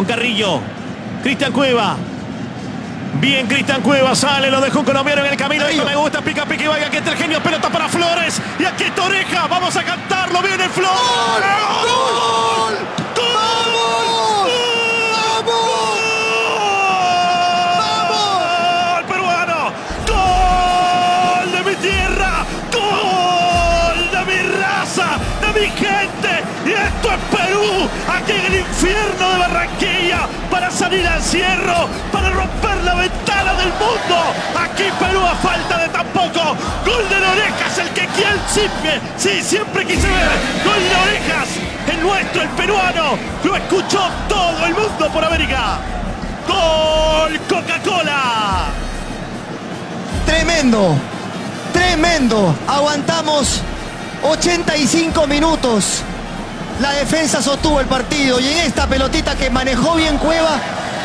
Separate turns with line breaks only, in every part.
con Carrillo. Cristian Cueva. Bien, Cristian Cueva sale, lo dejó un colombiano en el camino. Esto me gusta, pica, pica y vaya. Aquí está el genio, pelota para Flores. Y aquí está Oreja. Vamos a cantarlo. Viene Flores.
¡Gol! ¡Gol! ¡Vamos!
¡Gol peruano! ¡Gol de mi tierra! ¡Gol de mi raza! ¡De mi gente! Aquí en el infierno de Barranquilla, para salir al cierro, para romper la ventana del mundo. Aquí Perú a falta de tampoco. Gol de orejas, el que quien siempre, sí, siempre quise ver. Gol de orejas, el nuestro, el peruano. Lo escuchó todo el mundo por América. Gol Coca-Cola.
Tremendo, tremendo. Aguantamos 85 minutos. La defensa sostuvo el partido y en esta pelotita que manejó bien Cueva,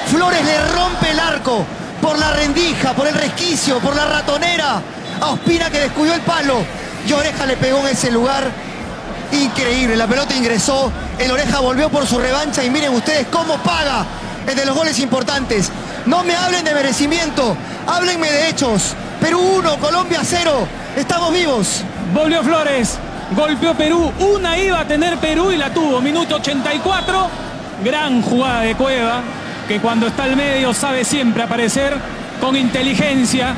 Flores le rompe el arco por la rendija, por el resquicio, por la ratonera. A Ospina que descubrió el palo y Oreja le pegó en ese lugar. Increíble, la pelota ingresó, el Oreja volvió por su revancha y miren ustedes cómo paga el de los goles importantes. No me hablen de merecimiento, háblenme de hechos. Perú 1, Colombia 0, estamos vivos.
Volvió Flores, golpeó Perú, una iba a tener Perú y la tuvo, minuto 84, gran jugada de Cueva, que cuando está al medio sabe siempre aparecer con inteligencia,